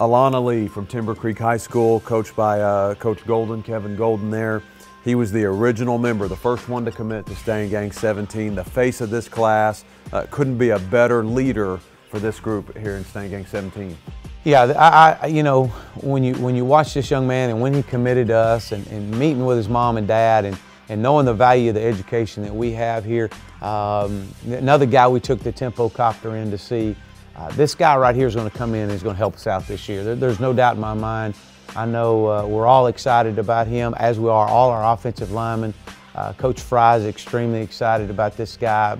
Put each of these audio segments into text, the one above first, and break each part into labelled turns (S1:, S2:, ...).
S1: Alan Ali from Timber Creek High School, coached by uh, Coach Golden, Kevin Golden there. He was the original member, the first one to commit to Stang Gang 17, the face of this class. Uh, couldn't be a better leader for this group here in Stang Gang 17.
S2: Yeah, I, I, you know, when you when you watch this young man and when he committed to us and, and meeting with his mom and dad and, and knowing the value of the education that we have here, um, another guy we took the tempo copter in to see, uh, this guy right here is going to come in and is going to help us out this year. There, there's no doubt in my mind. I know uh, we're all excited about him, as we are all our offensive linemen. Uh, Coach Fry is extremely excited about this guy.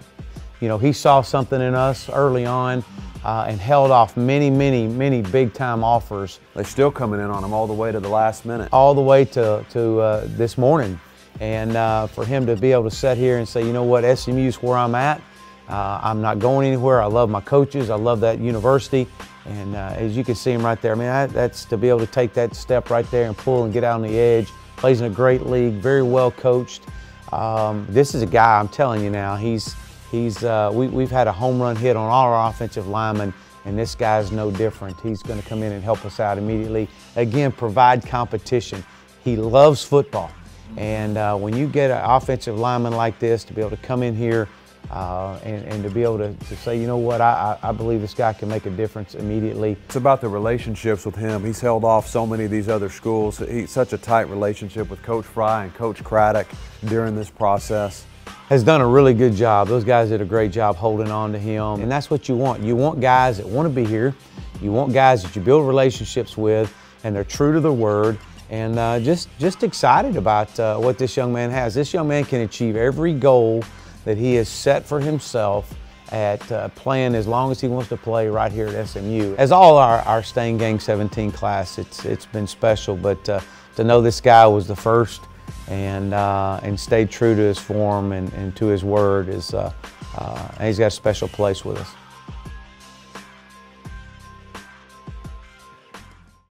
S2: You know, he saw something in us early on uh, and held off many, many, many big time offers.
S1: They're still coming in on him all the way to the last minute.
S2: All the way to, to uh, this morning. And uh, for him to be able to sit here and say, you know what, SMU is where I'm at. Uh, I'm not going anywhere. I love my coaches. I love that university. And uh, as you can see him right there, I mean, that, that's to be able to take that step right there and pull and get out on the edge. Plays in a great league, very well coached. Um, this is a guy, I'm telling you now, he's, He's, uh, we, we've had a home run hit on all our offensive linemen, and this guy's no different. He's going to come in and help us out immediately. Again, provide competition. He loves football. And uh, when you get an offensive lineman like this to be able to come in here uh, and, and, to be able to, to, say, you know what, I, I believe this guy can make a difference immediately.
S1: It's about the relationships with him. He's held off so many of these other schools. He's such a tight relationship with Coach Fry and Coach Craddock during this process
S2: has done a really good job. Those guys did a great job holding on to him. And that's what you want. You want guys that want to be here. You want guys that you build relationships with and they're true to their word and uh, just, just excited about uh, what this young man has. This young man can achieve every goal that he has set for himself at uh, playing as long as he wants to play right here at SMU. As all our, our Stang Gang 17 class, it's, it's been special, but uh, to know this guy was the first and, uh, and stayed true to his form and, and to his word is, uh, uh, and he's got a special place with us.